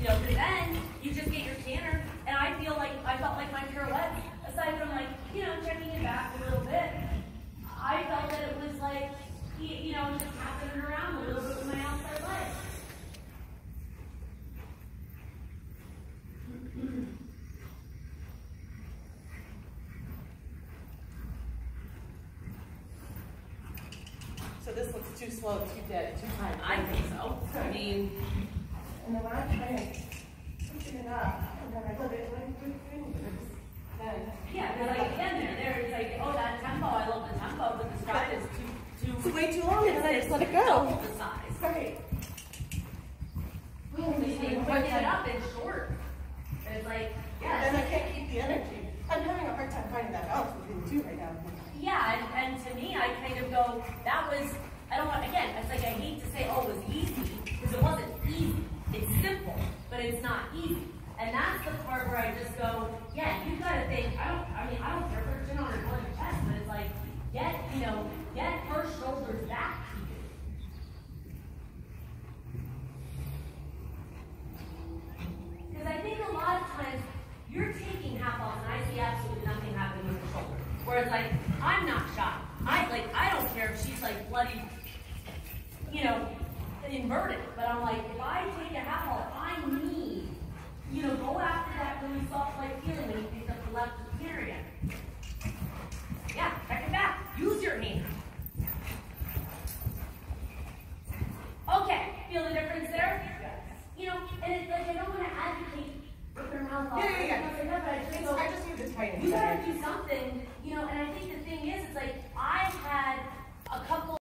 You know, but then you just get your tanner, and I feel like I felt like my pirouettes, aside from like you know checking it back a little bit, I felt that it was like you know just passing it around a little bit with my outside leg. So this looks too slow, too dead, too time. I think so. I mean. And then when I'm trying to push it up, and then I let it like with fingers, then. yeah, because like again, there, there, it's like, oh, that tempo, I love the tempo, but the stride is too, too. It's way too long, and then I just let it go. the size. Right. So you need to it up and short. It's like, And then I can't keep the energy. I'm having a hard time finding that balance between the two right now. yeah, and, and to me, I kind of go, that was, I don't want, again, it's like I hate to say, oh, it was easy, because it wasn't easy. It's simple, but it's not easy. And that's the part where I just go, yeah, you gotta think, I don't, I mean, I don't care if chin on her bloody chest, but it's like, get, you know, get her shoulders back to you. Because I think a lot of times you're taking half off and I see absolutely nothing happening with her shoulder. Where it's like, I'm not shocked. I like I don't care if she's like bloody, you know, inverted. But I'm like, that when we saw Slave Healing when you picked up the left period. Yeah, back and back. Use your knee. Okay, feel the difference there? Yes. You know, and it's like I don't want to advocate with her mouth off. Yeah, yeah, yeah. Enough, I, just, I just need to tighten. You better do something.